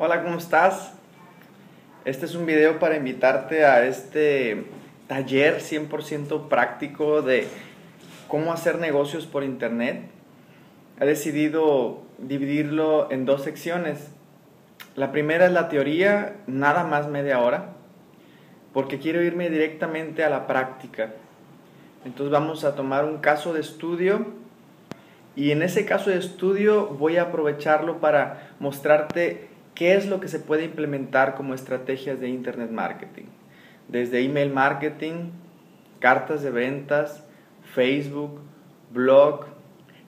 Hola, ¿cómo estás? Este es un video para invitarte a este taller 100% práctico de cómo hacer negocios por internet. He decidido dividirlo en dos secciones. La primera es la teoría, nada más media hora, porque quiero irme directamente a la práctica. Entonces vamos a tomar un caso de estudio y en ese caso de estudio voy a aprovecharlo para mostrarte qué es lo que se puede implementar como estrategias de Internet Marketing. Desde email marketing, cartas de ventas, Facebook, blog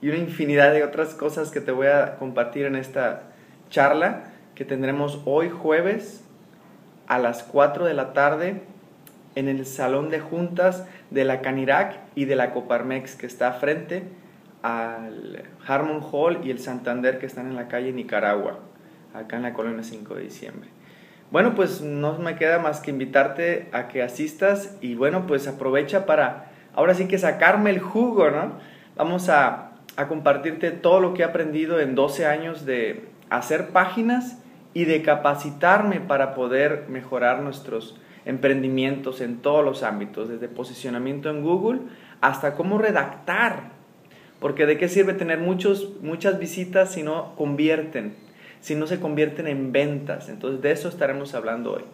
y una infinidad de otras cosas que te voy a compartir en esta charla que tendremos hoy jueves a las 4 de la tarde en el salón de juntas de la Canirac y de la Coparmex que está frente al Harmon Hall y el Santander que están en la calle Nicaragua, acá en la colonia 5 de diciembre. Bueno, pues no me queda más que invitarte a que asistas y bueno, pues aprovecha para ahora sí que sacarme el jugo, ¿no? Vamos a, a compartirte todo lo que he aprendido en 12 años de hacer páginas y de capacitarme para poder mejorar nuestros emprendimientos en todos los ámbitos, desde posicionamiento en Google hasta cómo redactar. Porque de qué sirve tener muchos, muchas visitas si no convierten, si no se convierten en ventas. Entonces de eso estaremos hablando hoy.